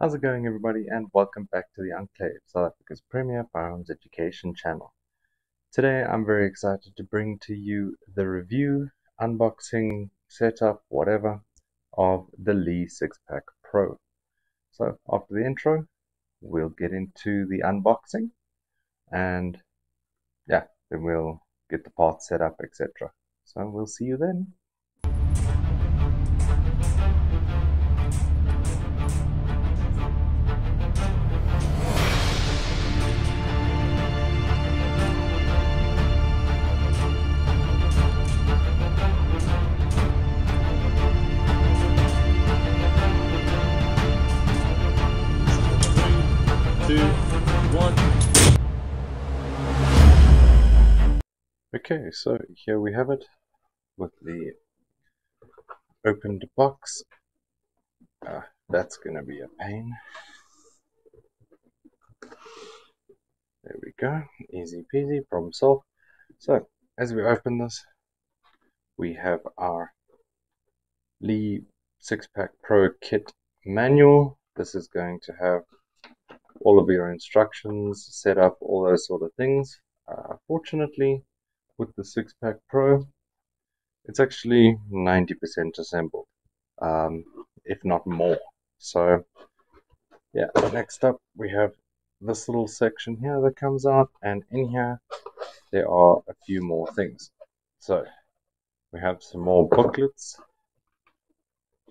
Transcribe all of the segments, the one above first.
How's it going, everybody, and welcome back to the Enclave, South Africa's premier firearms education channel. Today, I'm very excited to bring to you the review, unboxing, setup, whatever, of the Lee Six Pack Pro. So, after the intro, we'll get into the unboxing, and yeah, then we'll get the parts set up, etc. So, we'll see you then. Okay, so here we have it with the opened box. Uh, that's going to be a pain. There we go, easy peasy, problem solved. So, as we open this, we have our Lee 6-pack Pro kit manual. This is going to have all of your instructions, set up, all those sort of things. Uh, fortunately, with the 6-pack Pro, it's actually 90% assembled, um, if not more. So, yeah, next up we have this little section here that comes out, and in here there are a few more things. So, we have some more booklets.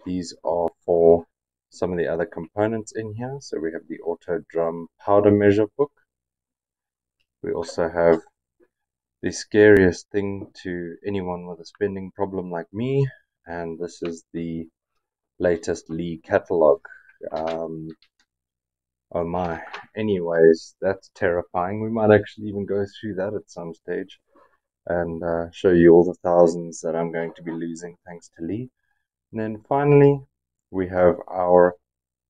These are for some of the other components in here. So we have the auto drum powder measure book. We also have the scariest thing to anyone with a spending problem like me, and this is the latest Lee catalog. Um, oh my. Anyways, that's terrifying. We might actually even go through that at some stage and uh, show you all the thousands that I'm going to be losing thanks to Lee. And then finally, we have our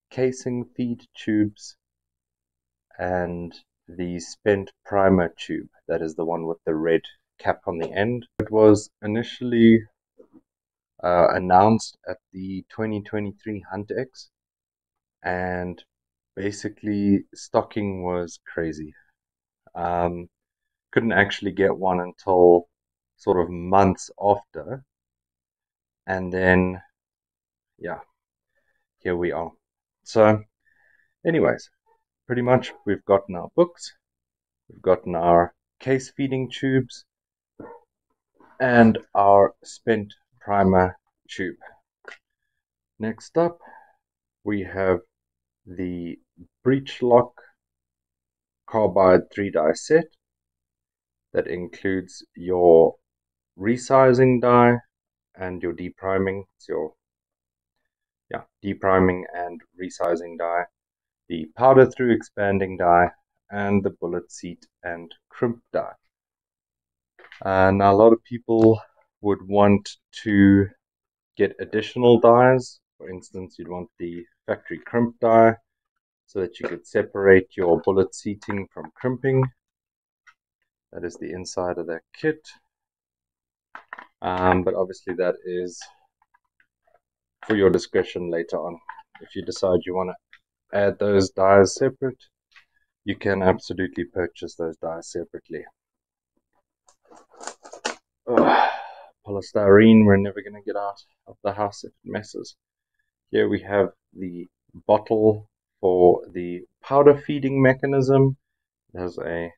casing feed tubes and the spent primer tube. That is the one with the red cap on the end. It was initially uh, announced at the 2023 Huntex and basically stocking was crazy. Um, couldn't actually get one until sort of months after. And then, yeah, here we are. So, anyways, pretty much. We've gotten our books, we've gotten our case feeding tubes, and our spent primer tube. Next up, we have the breech lock carbide 3 die set. That includes your resizing die and your depriming, it's your yeah, depriming and resizing die, the powder through expanding die, and the bullet seat and crimp die. Uh, now, a lot of people would want to get additional dies. For instance, you'd want the factory crimp die so that you could separate your bullet seating from crimping. That is the inside of that kit. Um, but obviously that is for your discretion later on. If you decide you want to add those dies separate, you can absolutely purchase those dies separately. Ugh, polystyrene, we're never going to get out of the house if it messes. Here we have the bottle for the powder feeding mechanism. There's a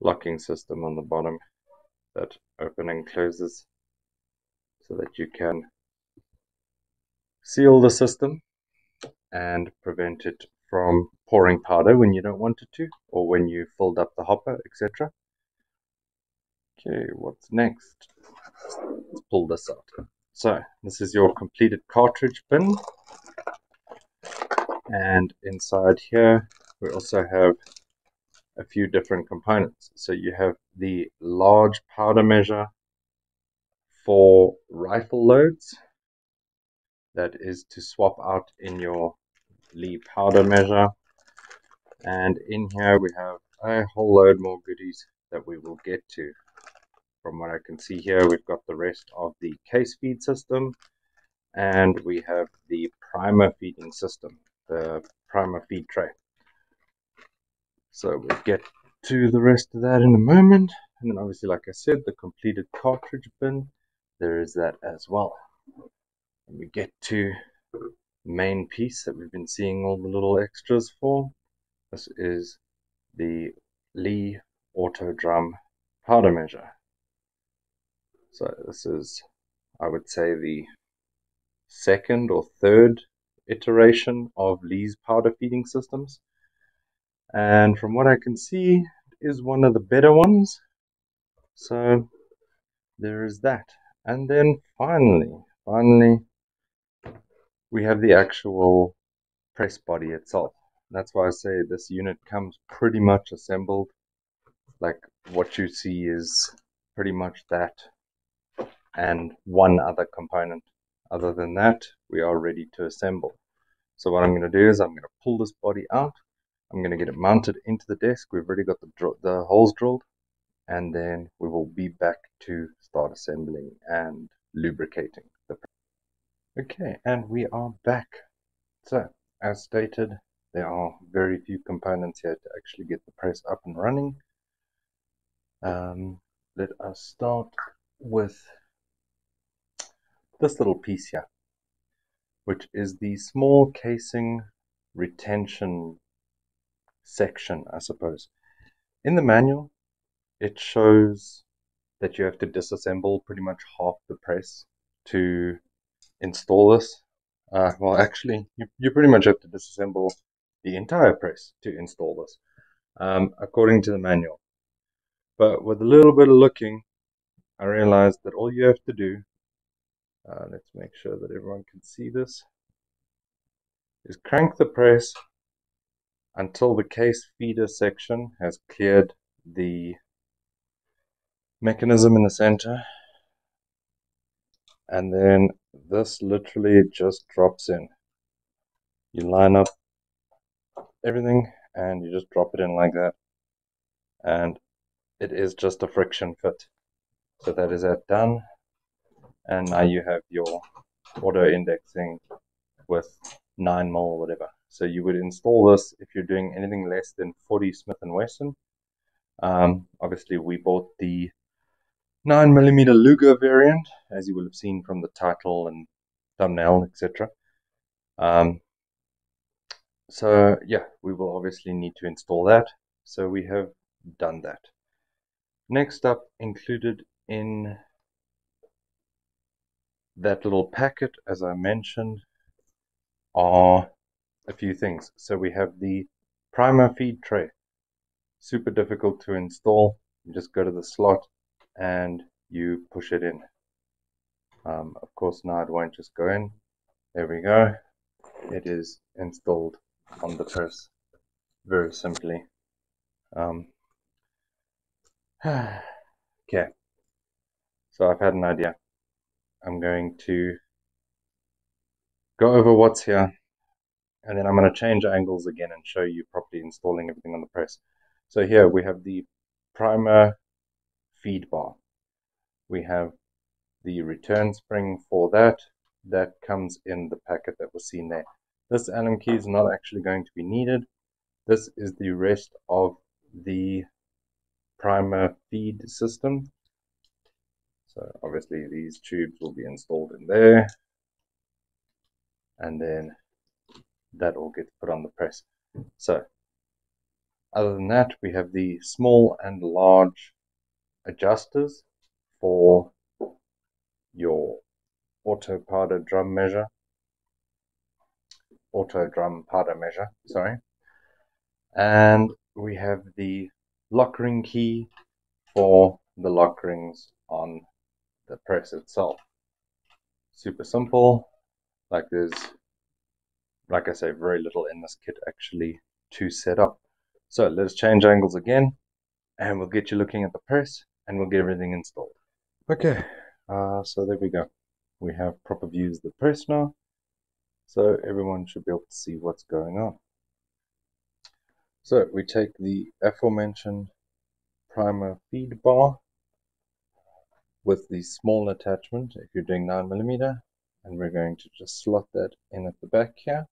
locking system on the bottom that open and closes so that you can seal the system and prevent it from pouring powder when you don't want it to or when you filled up the hopper etc okay what's next? Let's pull this out. So this is your completed cartridge bin. And inside here we also have a few different components. So you have the large powder measure for rifle loads that is to swap out in your Lee powder measure. And in here we have a whole load more goodies that we will get to. From what I can see here, we've got the rest of the case feed system and we have the primer feeding system. The primer feed tray. So we'll get to the rest of that in a moment. And then obviously, like I said, the completed cartridge bin, there is that as well. And we get to the main piece that we've been seeing all the little extras for. This is the Lee Auto Drum powder measure. So this is, I would say, the second or third iteration of Lee's powder feeding systems. And from what I can see, it is one of the better ones. So there is that. And then finally, finally, we have the actual press body itself. That's why I say this unit comes pretty much assembled. Like what you see is pretty much that and one other component. Other than that, we are ready to assemble. So what I'm going to do is I'm going to pull this body out. I'm going to get it mounted into the desk. We've already got the, the holes drilled. And then we will be back to start assembling and lubricating Okay, and we are back. So, as stated, there are very few components here to actually get the press up and running. Um, let us start with this little piece here, which is the small casing retention section, I suppose. In the manual, it shows that you have to disassemble pretty much half the press to install this. Uh, well, actually, you, you pretty much have to disassemble the entire press to install this, um, according to the manual. But with a little bit of looking, I realized that all you have to do uh, let's make sure that everyone can see this. Is crank the press until the case feeder section has cleared the mechanism in the center. And then this literally just drops in. You line up everything and you just drop it in like that. And it is just a friction fit. So that is that done and now you have your auto indexing with 9 mil or whatever. So you would install this if you're doing anything less than 40 Smith & Wesson. Um, obviously, we bought the 9 millimeter Luger variant, as you will have seen from the title and thumbnail, etc. Um, so yeah, we will obviously need to install that. So we have done that. Next up, included in that little packet, as I mentioned, are a few things. So we have the primer feed tray. Super difficult to install. You just go to the slot and you push it in. Um, of course, now it won't just go in. There we go. It is installed on the press very simply. Um, okay. So I've had an idea. I'm going to go over what's here and then I'm going to change angles again and show you properly installing everything on the press. So here we have the primer feed bar. We have the return spring for that. That comes in the packet that was seen there. This Allen key is not actually going to be needed. This is the rest of the primer feed system. So obviously these tubes will be installed in there and then that all gets put on the press. So other than that, we have the small and large adjusters for your auto powder drum measure, auto drum powder measure, sorry. And we have the lock ring key for the lock rings on the press itself. Super simple, like there's, like I say, very little in this kit actually to set up. So let's change angles again, and we'll get you looking at the press, and we'll get everything installed. Okay, uh, so there we go. We have proper views of the press now, so everyone should be able to see what's going on. So we take the aforementioned primer feed bar with the small attachment if you're doing 9 millimeter and we're going to just slot that in at the back here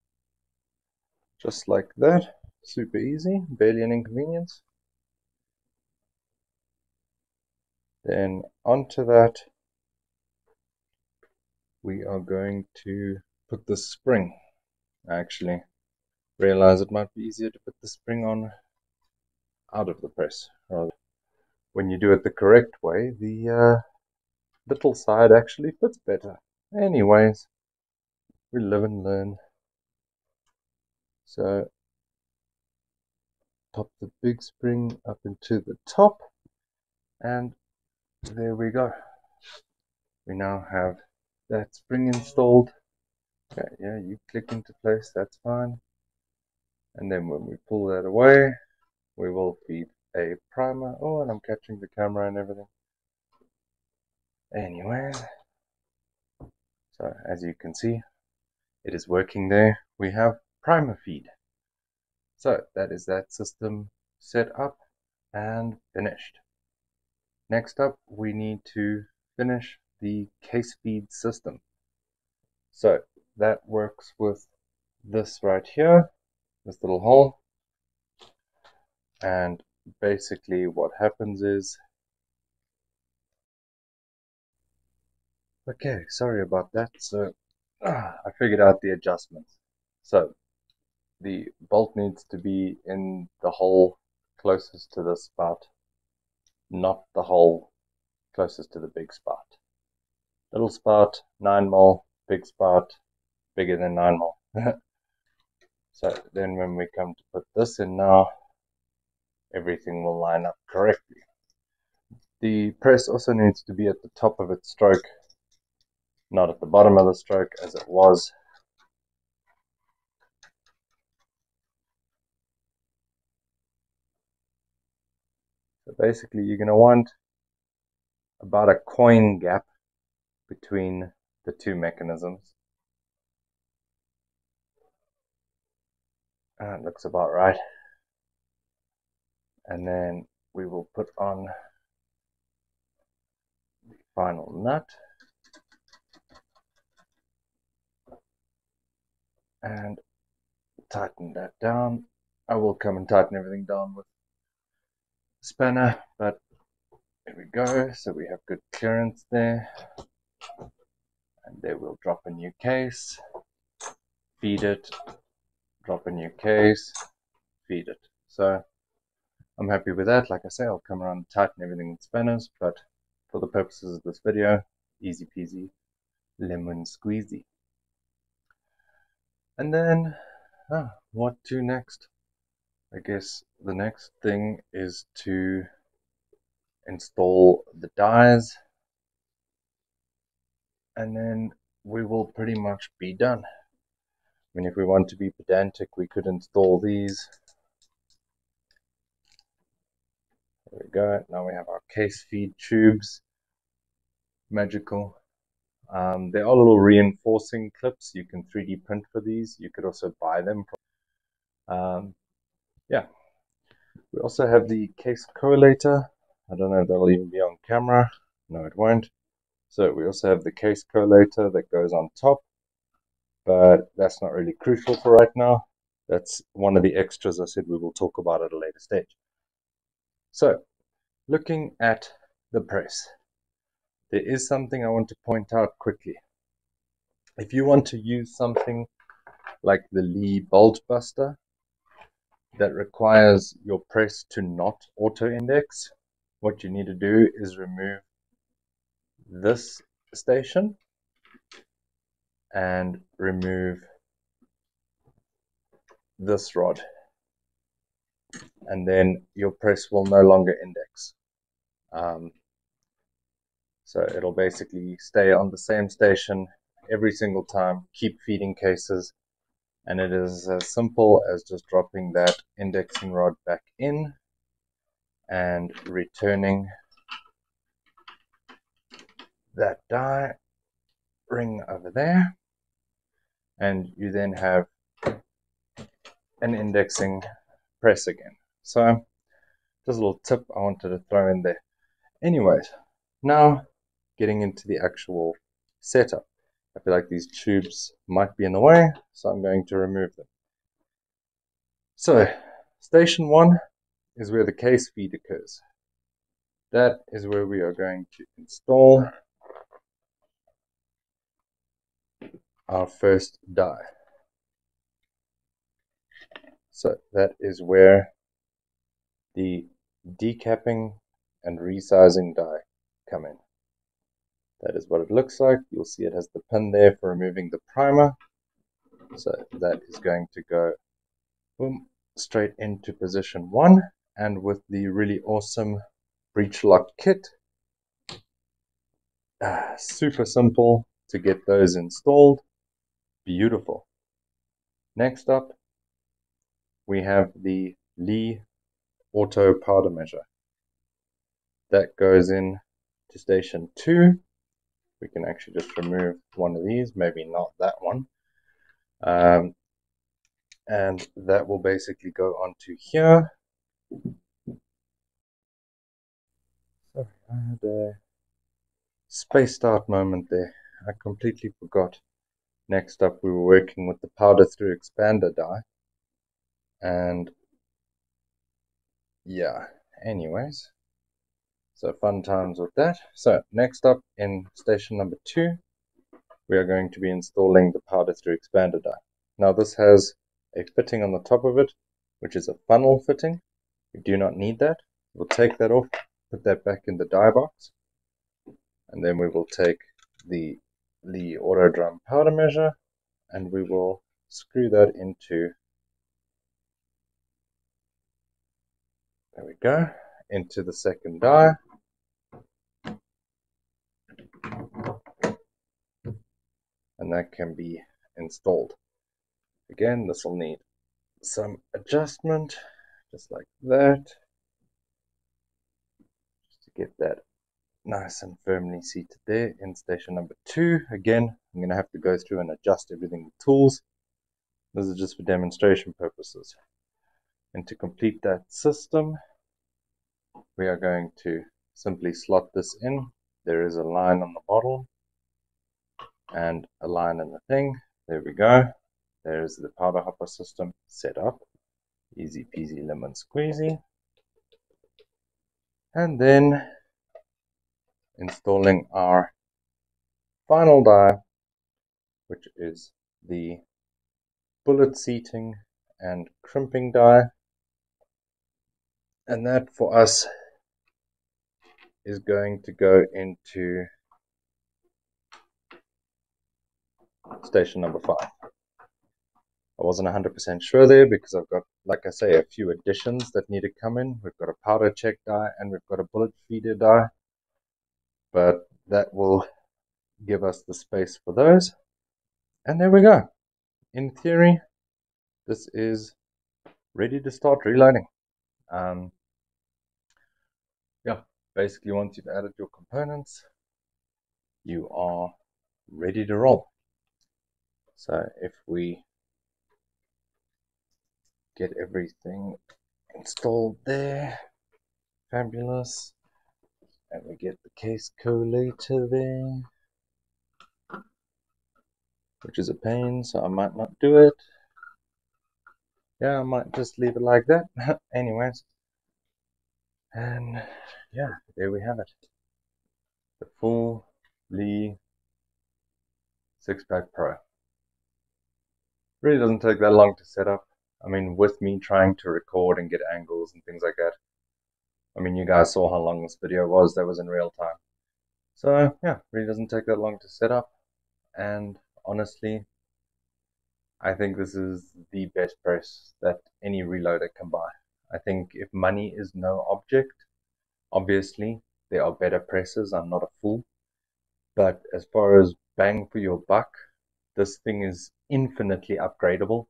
just like that super easy barely an inconvenience then onto that we are going to put the spring. I actually realize it might be easier to put the spring on out of the press rather when you do it the correct way the uh, little side actually fits better. Anyways we live and learn. So pop the big spring up into the top and there we go. We now have that spring installed. Okay yeah you click into place that's fine. And then when we pull that away we will feed a primer. Oh and I'm catching the camera and everything. Anyway so as you can see it is working there. We have primer feed. So that is that system set up and finished next up we need to finish the case feed system. So that works with this right here this little hole. And basically what happens is okay sorry about that so uh, I figured out the adjustments. So the bolt needs to be in the hole closest to the spout not the hole closest to the big spot. little spot, 9 mil big spot, bigger than 9 mil So then when we come to put this in now, everything will line up correctly. The press also needs to be at the top of its stroke, not at the bottom of the stroke as it was. So basically you're going to want about a coin gap between the two mechanisms. Ah, that looks about right. And then we will put on the final nut. And tighten that down. I will come and tighten everything down with spanner, but there we go. So we have good clearance there. And there we'll drop a new case, feed it, drop a new case, feed it. So I'm happy with that. Like I say, I'll come around and tighten everything with spanners, but for the purposes of this video, easy peasy, lemon squeezy. And then, ah, what to next? I guess the next thing is to install the dies and then we will pretty much be done. I mean, if we want to be pedantic, we could install these. There we go. Now we have our case feed tubes. Magical. Um, there are little reinforcing clips. You can 3D print for these. You could also buy them. Um, yeah. We also have the case collator. I don't know if that'll even be on camera. No, it won't. So we also have the case collator that goes on top but that's not really crucial for right now. That's one of the extras I said we will talk about at a later stage. So, looking at the press, there is something I want to point out quickly. If you want to use something like the Lee Bolt Buster that requires your press to not auto index, what you need to do is remove this station and remove this rod. And then your press will no longer index. Um, so it'll basically stay on the same station every single time keep feeding cases and it is as simple as just dropping that indexing rod back in and returning that die ring over there and you then have an indexing press again. So just a little tip I wanted to throw in there. Anyways, now getting into the actual setup. I feel like these tubes might be in the way, so I'm going to remove them. So, station one is where the case feed occurs. That is where we are going to install our first die. So that is where the decapping and resizing die come in. That is what it looks like. You'll see it has the pin there for removing the primer. So that is going to go boom, straight into position one. And with the really awesome breech lock kit, ah, super simple to get those installed. Beautiful. Next up, we have the Lee Auto Powder Measure. That goes in to station 2. We can actually just remove one of these, maybe not that one. Um, and that will basically go onto here. Sorry, I had a spaced out moment there. I completely forgot. Next up, we were working with the powder through expander die. And yeah, anyways. So fun times with that. So next up in station number two, we are going to be installing the powder through expander die. Now this has a fitting on the top of it, which is a funnel fitting. We do not need that. We'll take that off, put that back in the die box, and then we will take the the auto drum powder measure and we will screw that into there we go into the second die and that can be installed again this will need some adjustment just like that just to get that nice and firmly seated there in station number two. Again, I'm going to have to go through and adjust everything with tools. This is just for demonstration purposes. And to complete that system, we are going to simply slot this in. There is a line on the bottle and a line in the thing. There we go. There's the powder hopper system set up. Easy peasy lemon squeezy. And then installing our final die, which is the bullet seating and crimping die. And that for us is going to go into station number five. I wasn't 100% sure there because I've got, like I say, a few additions that need to come in. We've got a powder check die and we've got a bullet feeder die but that will give us the space for those. And there we go. In theory, this is ready to start reloading. Um, basically once you've added your components, you are ready to roll. So if we get everything installed there, fabulous. And we get the case collator there which is a pain so I might not do it. Yeah I might just leave it like that. Anyways. And yeah there we have it the full Lee six pack pro really doesn't take that long to set up I mean with me trying to record and get angles and things like that I mean, you guys saw how long this video was. That was in real time. So, yeah, really doesn't take that long to set up. And honestly, I think this is the best press that any reloader can buy. I think if money is no object, obviously there are better presses. I'm not a fool. But as far as bang for your buck, this thing is infinitely upgradable.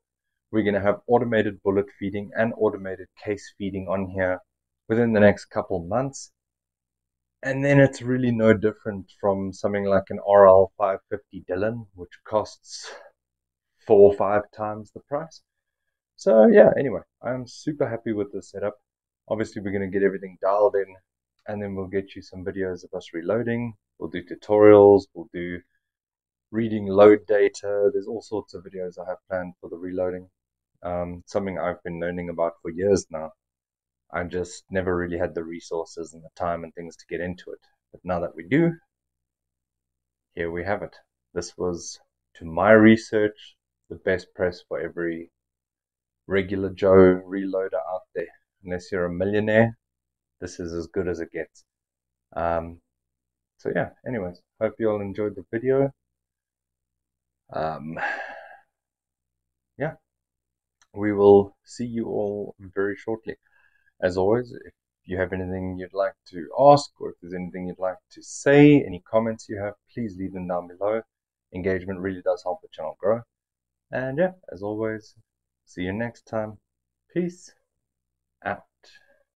We're going to have automated bullet feeding and automated case feeding on here within the next couple months. And then it's really no different from something like an RL 550 Dillon, which costs four or five times the price. So yeah, anyway, I'm super happy with the setup. Obviously, we're going to get everything dialed in, and then we'll get you some videos of us reloading. We'll do tutorials. We'll do reading load data. There's all sorts of videos I have planned for the reloading. Um, something I've been learning about for years now. I just never really had the resources and the time and things to get into it. But now that we do, here we have it. This was, to my research, the best press for every regular Joe reloader out there. Unless you're a millionaire, this is as good as it gets. Um, so yeah, anyways, hope you all enjoyed the video. Um, yeah, we will see you all very shortly. As always, if you have anything you'd like to ask or if there's anything you'd like to say, any comments you have, please leave them down below. Engagement really does help the channel grow. And yeah, as always, see you next time. Peace out.